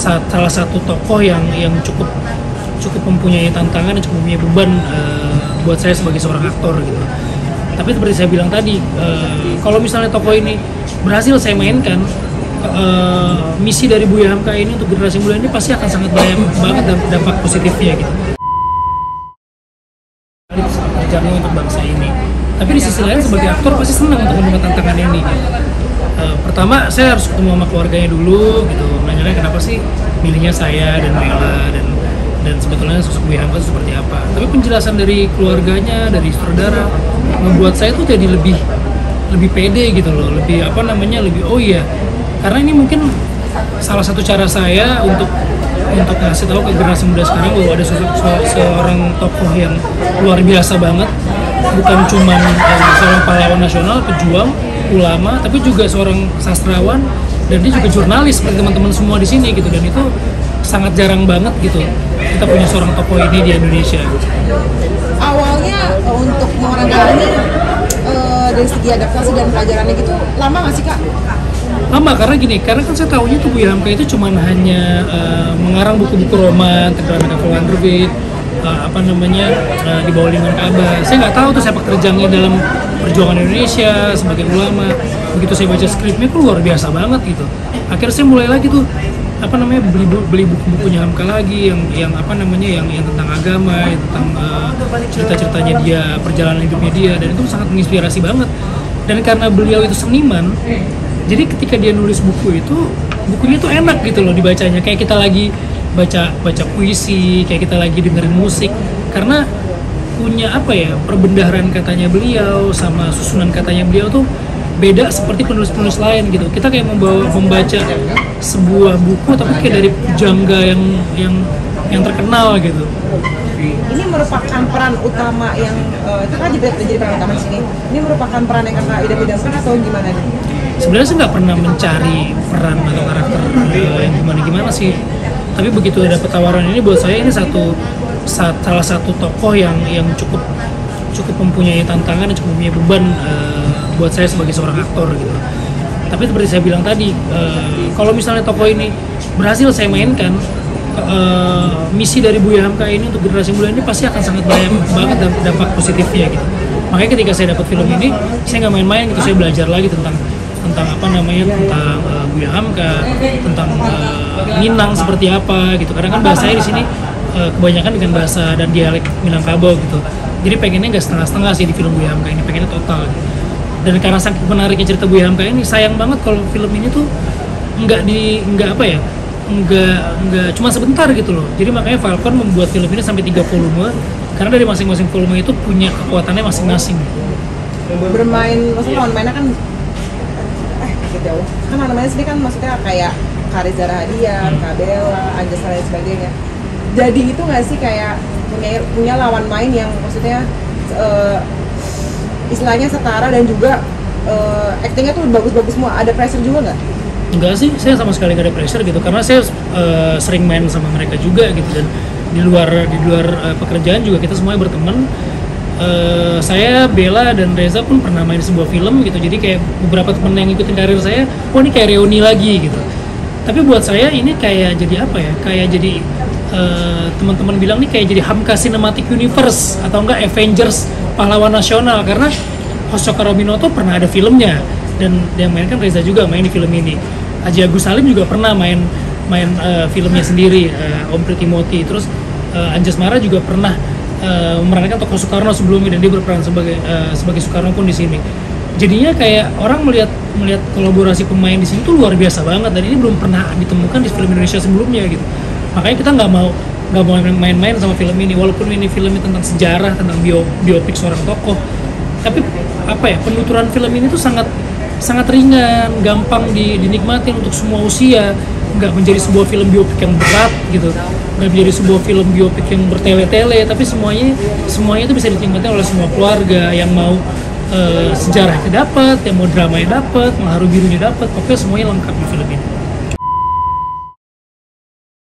sa- salah satu tokoh yang yang cukup cukup mempunyai tantangan dan cukup mempunyai beban eh, buat saya sebagai seorang aktor gitu. Tapi seperti saya bilang tadi, eh, kalau misalnya tokoh ini berhasil saya mainkan, eh, misi dari Buya Hamka ini untuk generasi muda ini pasti akan sangat banyak banget dampak positifnya gitu. Berjangkau untuk bangsa ini. Tapi di sisi lain sebagai aktor pasti senang untuk menemukan tantangan ini. Gitu. Eh, pertama saya harus ketemu sama keluarganya dulu gitu. Nanya kenapa sih milihnya saya dan Mela dan dan sebetulnya sosok itu seperti apa. Tapi penjelasan dari keluarganya, dari saudara membuat saya tuh jadi lebih lebih pede gitu loh, lebih apa namanya lebih oh iya. Karena ini mungkin salah satu cara saya untuk untuk ngasih tahu ke generasi muda sekarang bahwa ada sosok se- seorang tokoh yang luar biasa banget bukan cuma seorang pahlawan nasional pejuang ulama tapi juga seorang sastrawan dan dia juga jurnalis seperti teman-teman semua di sini gitu. Dan itu sangat jarang banget gitu. Kita punya seorang tokoh ini di Indonesia. Awalnya eh, untuk memerankan ini eh, dari segi adaptasi dan pelajarannya gitu lama nggak sih kak? lama karena gini karena kan saya tahunya tuh Buya Hamka itu cuman hanya eh, mengarang buku-buku roman tentang novel underbit eh, apa namanya eh, di bawah lingkungan Ka'bah. Saya nggak tahu tuh sepak terjangnya dalam perjuangan Indonesia sebagai ulama begitu saya baca skripnya tuh luar biasa banget gitu. Akhirnya saya mulai lagi tuh apa namanya beli beli buku-bukunya Hamka lagi yang yang apa namanya yang yang tentang agama yang tentang eh, cerita-ceritanya dia perjalanan hidupnya dia dan itu sangat menginspirasi banget. Dan karena beliau itu seniman jadi ketika dia nulis buku itu bukunya tuh enak gitu loh dibacanya. Kayak kita lagi baca baca puisi kayak kita lagi dengerin musik karena punya apa ya perbendaharaan katanya beliau sama susunan katanya beliau tuh beda seperti penulis-penulis lain gitu kita kayak membawa membaca sebuah buku tapi kayak dari jangga yang yang yang terkenal gitu Ini merupakan peran utama yang eh, itu kan jadi, jadi peran utama di sini. Ini merupakan peran yang kakak idam-idamkan atau gimana nih? sebenarnya saya nggak pernah mencari peran atau karakter yang gimana gimana sih tapi begitu ada tawaran ini buat saya ini satu sa- salah satu tokoh yang yang cukup cukup mempunyai tantangan dan cukup mempunyai beban eh, buat saya sebagai seorang aktor gitu. Tapi seperti saya bilang tadi eh, kalau misalnya tokoh ini berhasil saya mainkan eh, misi dari Buya Hamka ini untuk generasi muda ini pasti akan sangat banyak banget dam- dampak positifnya gitu. Makanya ketika saya dapat film ini saya nggak main-main gitu saya belajar lagi tentang tentang apa namanya tentang uh, Buya Hamka tentang uh, Minang seperti apa gitu. Karena kan bahasanya di sini uh, kebanyakan dengan bahasa dan dialek Minangkabau gitu. Jadi pengennya nggak setengah-setengah sih di film Buya Hamka ini pengennya total. Gitu. dan karena saking menariknya cerita Buya Hamka ini sayang banget kalau film ini tuh nggak di nggak apa ya nggak nggak cuma sebentar gitu loh. Jadi makanya Falcon membuat film ini sampai tiga volume karena dari masing-masing volume itu punya kekuatannya masing-masing. Bermain, maksudnya lawan mainnya kan jauh. Kan namanya sendiri kan maksudnya kayak Kariza Rahadian, Kak Bella, Anjas dan sebagainya. Jadi itu nggak sih kayak punya punya lawan main yang maksudnya eh, istilahnya setara dan juga eh, actingnya tuh bagus-bagus semua. Ada pressure juga nggak? Enggak sih, saya sama sekali nggak ada pressure gitu karena saya eh, sering main sama mereka juga gitu dan di luar di luar eh, pekerjaan juga kita semuanya berteman. Eh, saya Bella dan Reza pun pernah main sebuah film gitu jadi kayak beberapa temen yang ngikutin karir saya, oh ini kayak reuni lagi gitu. Tapi buat saya ini kayak jadi apa ya? Kayak jadi eh, teman-teman bilang nih kayak jadi Hamka Cinematic Universe atau enggak Avengers pahlawan nasional karena Hosoka Robinoto pernah ada filmnya dan yang main kan Reza juga main di film ini. Haji Agus Salim juga pernah main main eh, filmnya sendiri eh, Om Pri Timothy terus eh, Anjas Mara juga pernah eh, memerankan tokoh Soekarno sebelumnya dan dia berperan sebagai eh, sebagai Soekarno pun di sini. Jadinya kayak orang melihat melihat kolaborasi pemain di sini tuh luar biasa banget dan ini belum pernah ditemukan di film Indonesia sebelumnya gitu. Makanya kita nggak mau nggak mau main-main sama film ini walaupun ini filmnya tentang sejarah tentang bio, biopik seorang tokoh tapi apa ya penuturan film ini tuh sangat sangat ringan gampang di, dinikmatin untuk semua usia nggak menjadi sebuah film biopik yang berat gitu. Nggak menjadi sebuah film biopik yang bertele-tele tapi semuanya semuanya itu bisa dinikmati oleh semua keluarga yang mau eh, sejarahnya dapat yang mau dramanya dapat mau haru birunya dapat. Pokoknya semuanya lengkap di film ini